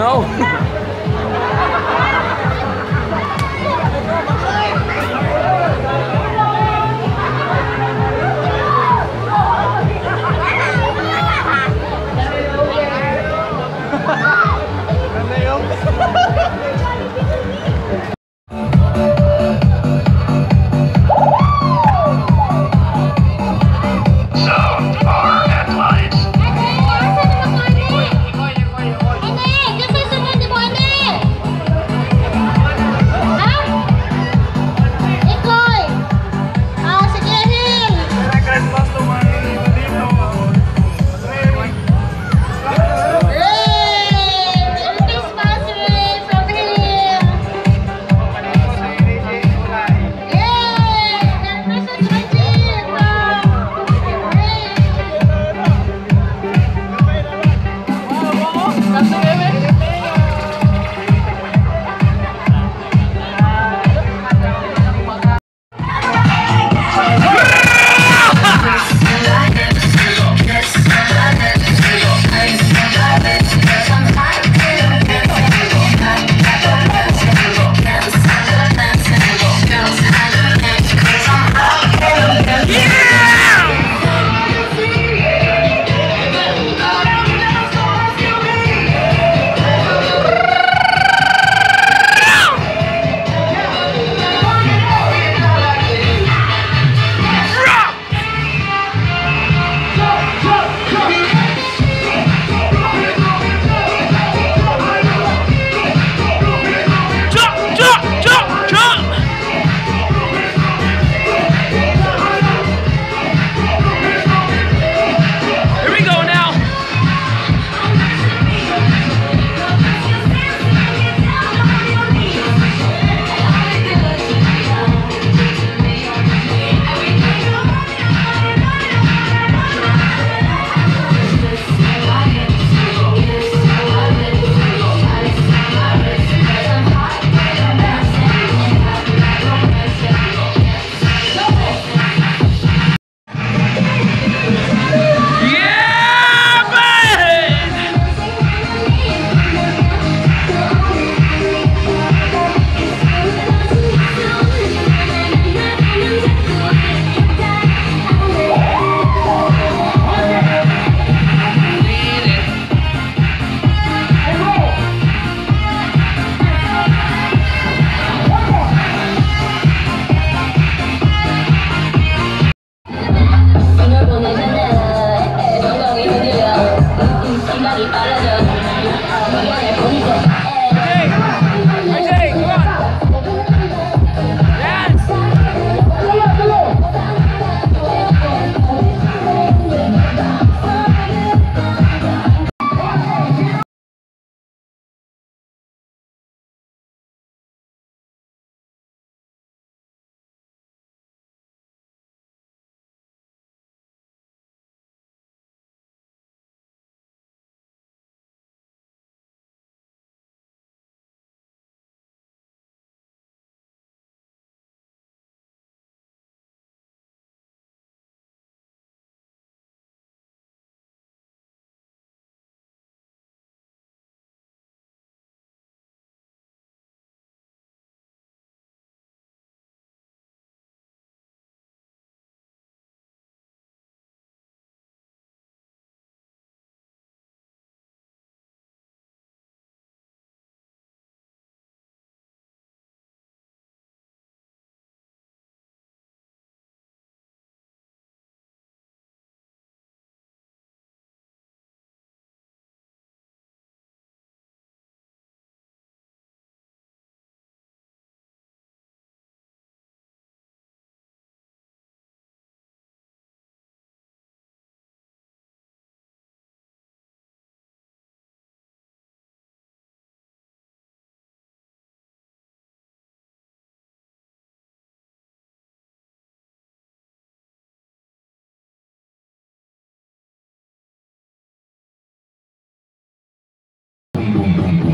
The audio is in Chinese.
no. Ajay, Bum, bum, bum.